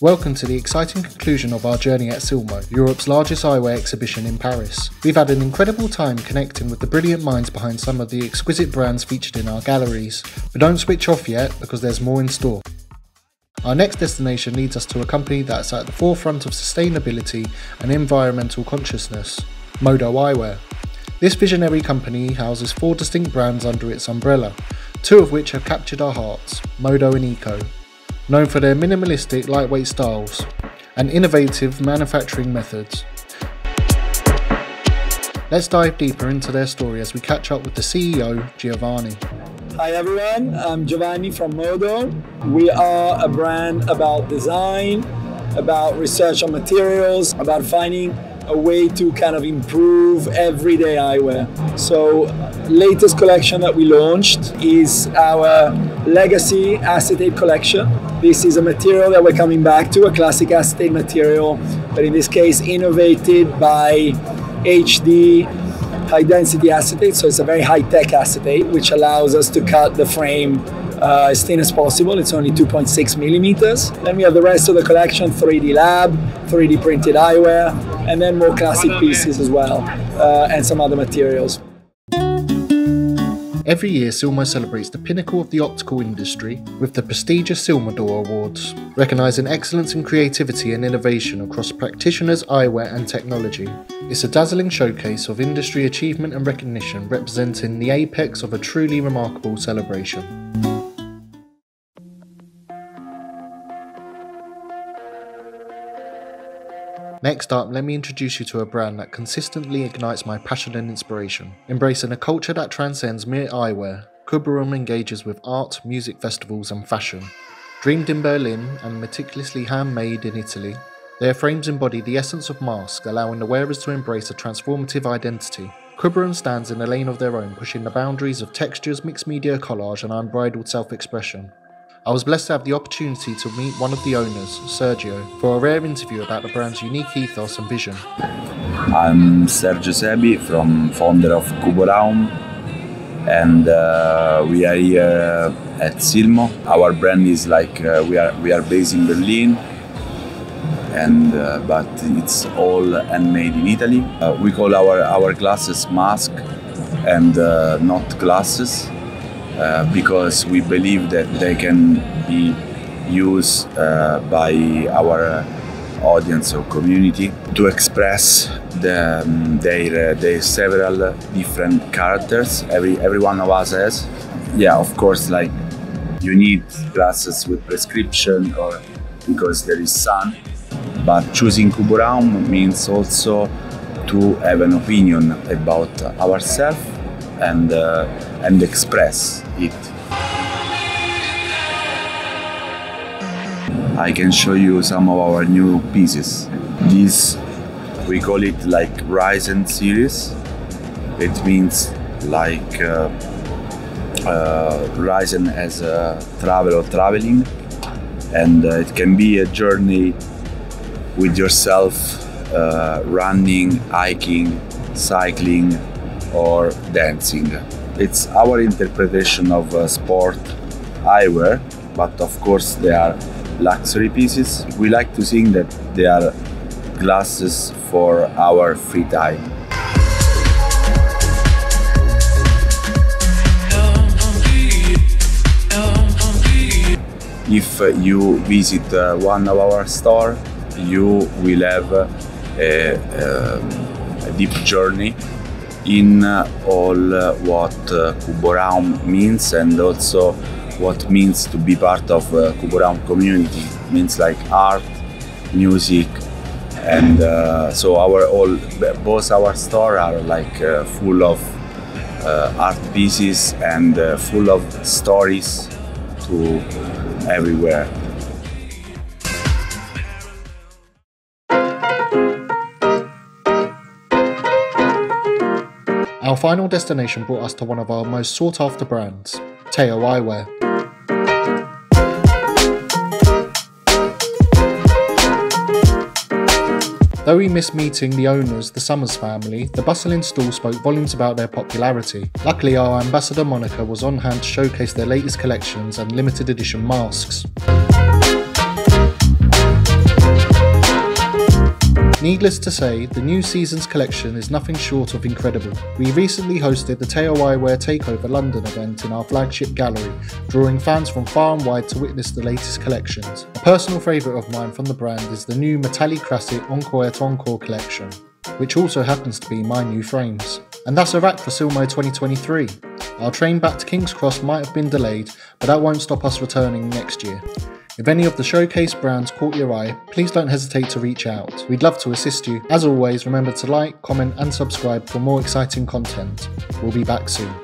Welcome to the exciting conclusion of our journey at Silmo, Europe's largest eyewear exhibition in Paris. We've had an incredible time connecting with the brilliant minds behind some of the exquisite brands featured in our galleries. But don't switch off yet because there's more in store. Our next destination leads us to a company that's at the forefront of sustainability and environmental consciousness. Modo Eyewear. This visionary company houses four distinct brands under its umbrella, two of which have captured our hearts, Modo and Eco known for their minimalistic, lightweight styles and innovative manufacturing methods. Let's dive deeper into their story as we catch up with the CEO, Giovanni. Hi everyone, I'm Giovanni from Modo. We are a brand about design, about research on materials, about finding a way to kind of improve everyday eyewear. So, latest collection that we launched is our legacy acetate collection. This is a material that we're coming back to, a classic acetate material, but in this case innovated by HD high density acetate. So it's a very high tech acetate, which allows us to cut the frame uh, as thin as possible. It's only 2.6 millimeters. Then we have the rest of the collection 3D lab, 3D printed eyewear, and then more classic pieces as well, uh, and some other materials. Every year, Silmo celebrates the pinnacle of the optical industry with the prestigious Silmo d'Or Awards, recognising excellence in creativity and innovation across practitioners, eyewear, and technology. It's a dazzling showcase of industry achievement and recognition representing the apex of a truly remarkable celebration. Next up, let me introduce you to a brand that consistently ignites my passion and inspiration. Embracing a culture that transcends mere eyewear, Kuboraum engages with art, music festivals, and fashion. Dreamed in Berlin and meticulously handmade in Italy, their frames embody the essence of mask, allowing the wearers to embrace a transformative identity. Kuboraum stands in a lane of their own, pushing the boundaries of textures, mixed media collage, and unbridled self expression. I was blessed to have the opportunity to meet one of the owners, Sergio, for a rare interview about the brand's unique ethos and vision. I'm Sergio Eusebi, from founder of Kuboraum, and uh, we are here at Silmo. Our brand is like uh, we are we are based in Berlin, and uh, but it's all handmade in Italy. Uh, we call our our glasses mask and uh, not glasses uh, because we believe that they can be used uh, by our audience or community to express the, um, their, uh, their several different characters. Every every one of us has. Yeah of course like you need glasses with prescription or because there is sun but choosing Kuboraum means also to have an opinion about ourselves and uh, and express it. I can show you some of our new pieces. This we call it like Ryzen series. It means like uh, uh, Ryzen as a travel or traveling, and uh, it can be a journey with yourself, uh, running, hiking, cycling, or dancing. It's our interpretation of uh, sport eyewear, but of course they are luxury pieces. We like to think that they are glasses for our free time. If uh, you visit uh, one of our store, you will have a, a, a deep journey in all what Kuboraum means and also what means to be part of uh, community. It means like art, music, and uh, so our all both our store are like uh, full of uh, art pieces and uh, full of stories to everywhere. Our final destination brought us to one of our most sought after brands, Theo Eyewear. Though we missed meeting the owners, the Somers family, the bustling stall spoke volumes about their popularity. Luckily, our ambassador Monica was on hand to showcase their latest collections and limited edition masks. Needless to say, the new season's collection is nothing short of incredible. We recently hosted the Theo Eyewear Takeover London event in our flagship gallery, drawing fans from far and wide to witness the latest collections. A personal favourite of mine from the brand is the new Matali Crasset Encore et Encore collection, which also happens to be my new frames. And that's a wrap for Silmo 2023. Our train back to King's Cross might have been delayed, but that won't stop us returning next year. If any of the showcase brands caught your eye, please don't hesitate to reach out. We'd love to assist you. As always, remember to like, comment, and subscribe for more exciting content. We'll be back soon.